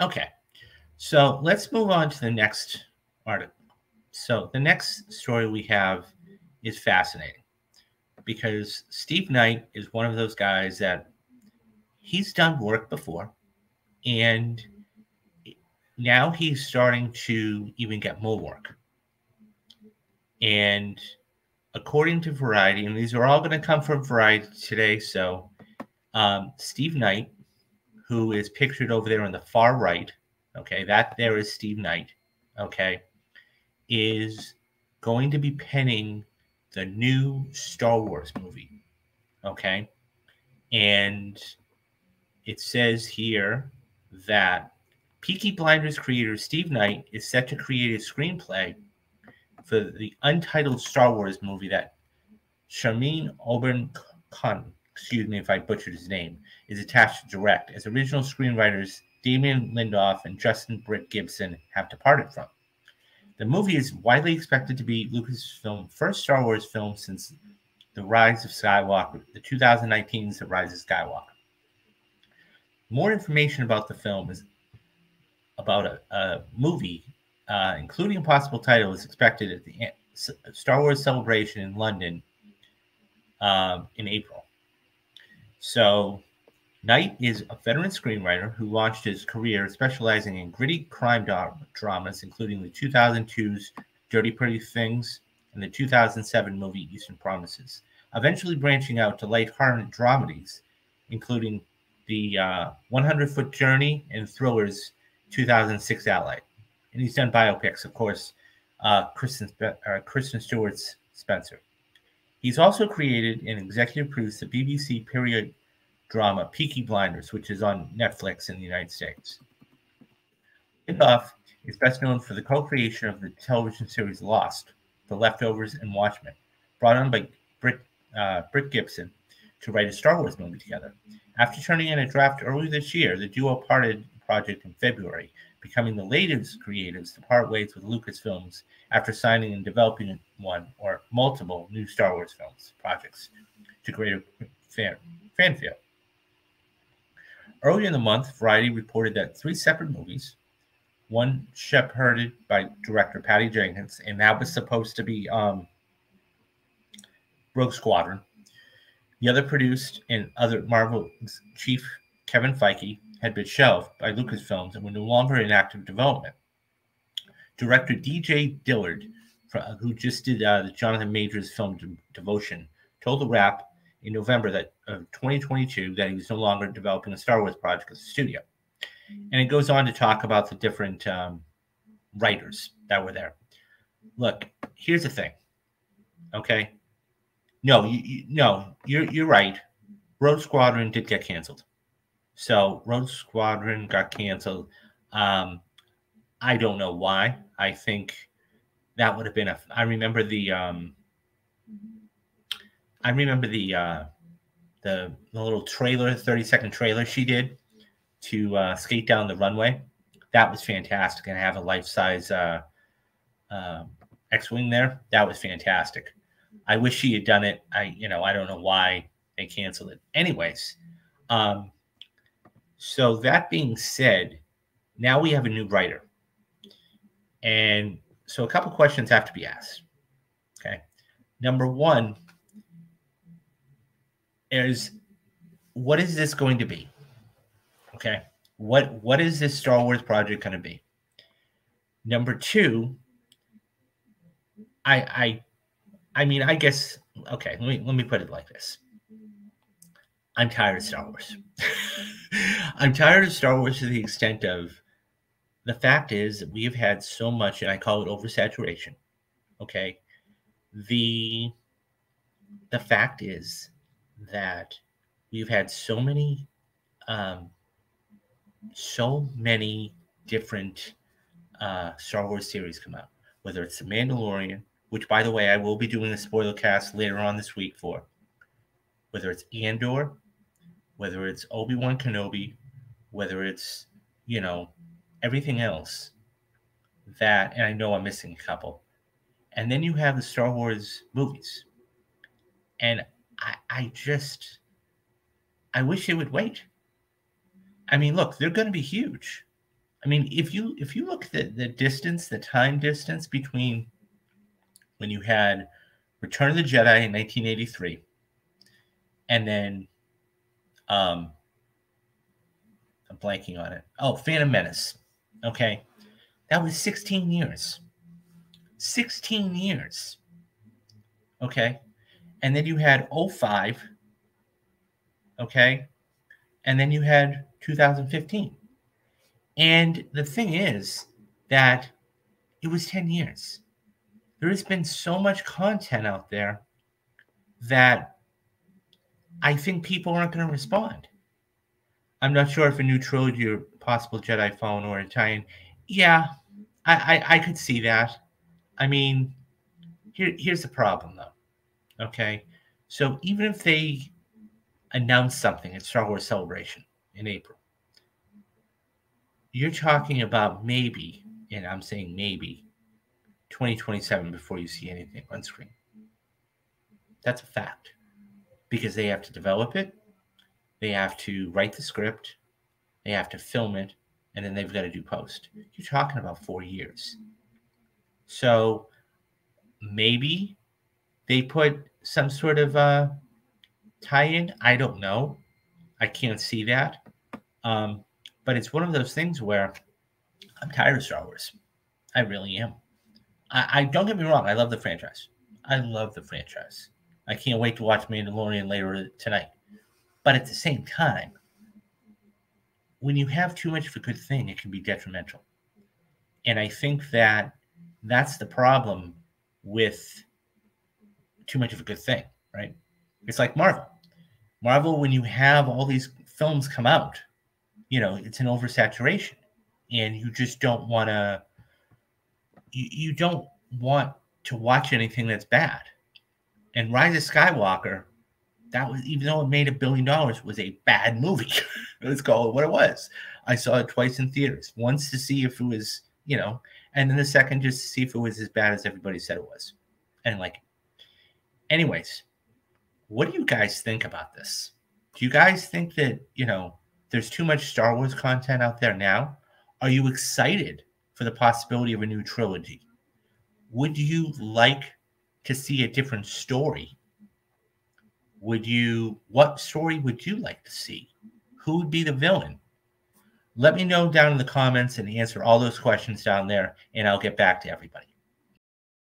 Okay. So let's move on to the next article. So the next story we have is fascinating because Steve Knight is one of those guys that he's done work before and now he's starting to even get more work. And according to Variety, and these are all going to come from Variety today. So um, Steve Knight, who is pictured over there on the far right, okay, that there is Steve Knight, okay, is going to be penning the new Star Wars movie, okay? And it says here that Peaky Blinders creator Steve Knight is set to create a screenplay for the untitled Star Wars movie that Sharmeen Oberyn Khan, excuse me if I butchered his name, is attached to direct, as original screenwriters Damon Lindelof and Justin Britt Gibson have departed from. The movie is widely expected to be Lucasfilm's first Star Wars film since The Rise of Skywalker, the 2019's The Rise of Skywalker. More information about the film is about a, a movie, uh, including a possible title, is expected at the Star Wars celebration in London um, in April. So, Knight is a veteran screenwriter who launched his career specializing in gritty crime dramas, including the 2002's Dirty Pretty Things and the 2007 movie Eastern Promises, eventually branching out to light-hearted dramedies, including the uh, 100 Foot Journey and thrillers 2006 Allied. And he's done biopics, of course, uh, Kristen, uh, Kristen Stewart's Spencer. He's also created and executive produced the BBC period drama Peaky Blinders, which is on Netflix in the United States. Lindelof is best known for the co-creation of the television series Lost, The Leftovers, and Watchmen, brought on by Britt, uh, Gibson to write a Star Wars movie together. After turning in a draft earlier this year, the duo parted project in February, becoming the latest creatives to part ways with Lucasfilms after signing and developing one or multiple new Star Wars films projects to greater fan, fanfare. Earlier in the month, Variety reported that three separate movies, one shepherded by director Patty Jenkins, and that was supposed to be um, Rogue Squadron. The other produced and other Marvel chief Kevin Feige had been shelved by Lucasfilms and were no longer in active development. Director DJ Dillard, who just did uh, the Jonathan Majors film De- Devotion, told the Wrap in November that of 2022 that he was no longer developing a Star Wars project as a studio. And it goes on to talk about the different um, writers that were there. Look, here's the thing. Okay, no, you, you, no, you're you're right. Rogue Squadron did get canceled. So Rogue Squadron got canceled. Um, I don't know why. I think that would have been a. I remember the. Um, I remember the uh, the, the little trailer, thirty second trailer she did to uh, skate down the runway. That was fantastic, and have a life size uh, uh, X wing there. That was fantastic. I wish she had done it. I you know I don't know why they canceled it. Anyways, um, so that being said, now we have a new writer. And so a couple questions have to be asked. Okay. Number one is what is this going to be? Okay. What what is this Star Wars project going to be? Number two, I I I mean I guess okay, let me let me put it like this. I'm tired of Star Wars. I'm tired of Star Wars to the extent of the fact is we have had so much, and I call it oversaturation. Okay. The the fact is that we've had so many um, so many different uh, Star Wars series come out, whether it's The Mandalorian, which by the way I will be doing a spoiler cast later on this week for, whether it's Andor, whether it's Obi Wan Kenobi, whether it's, you know, everything else that, and I know I'm missing a couple. And then you have the Star Wars movies. And I, I just, I wish they would wait. I mean, look, they're going to be huge. I mean, if you if you look at the, the distance, the time distance between when you had Return of the Jedi in 1983 and then um I'm blanking on it. Oh, Phantom Menace. Okay. That was 16 years. 16 years. Okay. And then you had 05. Okay. And then you had 2015. And the thing is that it was 10 years. There has been so much content out there that I think people aren't going to respond. I'm not sure if a new trilogy possible Jedi phone or Italian. Yeah, I, I, I could see that. I mean, here, here's the problem though. Okay. So even if they announce something at Star Wars Celebration in April, you're talking about maybe, and I'm saying maybe, 2027 before you see anything on screen. That's a fact because they have to develop it, they have to write the script, they have to film it, and then they've got to do post. You're talking about four years. So maybe they put some sort of uh, tie in. I don't know. I can't see that. Um, but it's one of those things where I'm tired of Star Wars. I really am. I, I don't get me wrong. I love the franchise. I love the franchise. I can't wait to watch Mandalorian later tonight. But at the same time, when you have too much of a good thing, it can be detrimental. And I think that that's the problem with too much of a good thing, right? It's like Marvel. Marvel, when you have all these films come out, you know, it's an oversaturation. And you just don't want to, you, you don't want to watch anything that's bad. And Rise of Skywalker, that was even though it made a billion dollars, was a bad movie. Let's call it what it was. I saw it twice in theaters. Once to see if it was, you know, and then the second just to see if it was as bad as everybody said it was. And like, anyways, what do you guys think about this? Do you guys think that you know there's too much Star Wars content out there now? Are you excited for the possibility of a new trilogy? Would you like to see a different story? Would you, what story would you like to see? Who would be the villain? Let me know down in the comments and answer all those questions down there, and I'll get back to everybody.